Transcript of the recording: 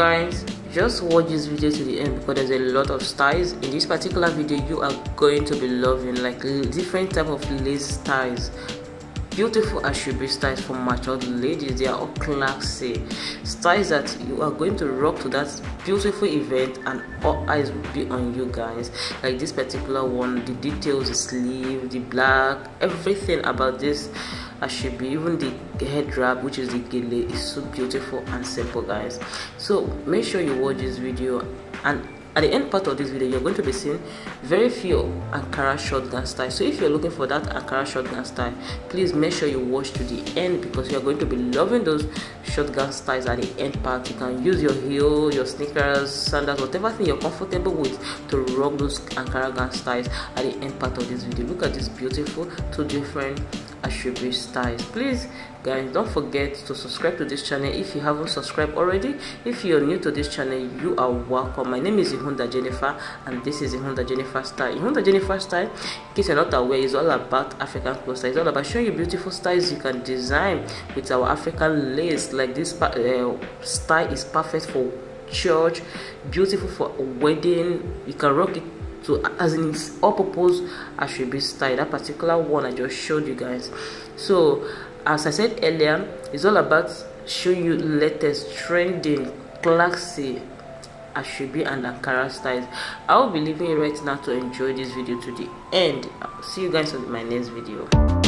guys just watch this video to the end because there's a lot of styles. In this particular video you are going to be loving like different type of lace styles. Beautiful asoebi styles for matured ladies. They are all classy. Styles that you are going to rock to that beautiful event and all eyes will be on you guys. Like this particular one the details the sleeve the black everything about this asoebi even the head wrap which is the gele is so beautiful and simple guys. So make sure you watch this video and at the end part of this video you're going to be seeing very few ankara short gown style. So if you're looking for that ankara short gown style please make sure you watch to the end because you're going to be loving those short gown styles at the end part. You can use your heel your sneakers sandals whatever thing you're comfortable with to rock those ankara gun styles at the end part of this video. Look at this beautiful two different asoebi styles please guys don't forget to subscribe to this channel if you haven't subscribed already. If you're new to this channel you are welcome. My name is ihunda jennifer and this is ihunda jennifer style ihunda jennifer style in case you're not aware is all about african clothes it's all about showing you beautiful styles you can design with our african lace. Like this uh, style is perfect for church beautiful for a wedding. You can rock it to as in its all purpose asoebi style. That particular one i just showed you guys. So as i said earlier it's all about showing you latest trending classy asoebi and ankara styles i will be leaving you right now to enjoy this video to the end. I'll see you guys on my next video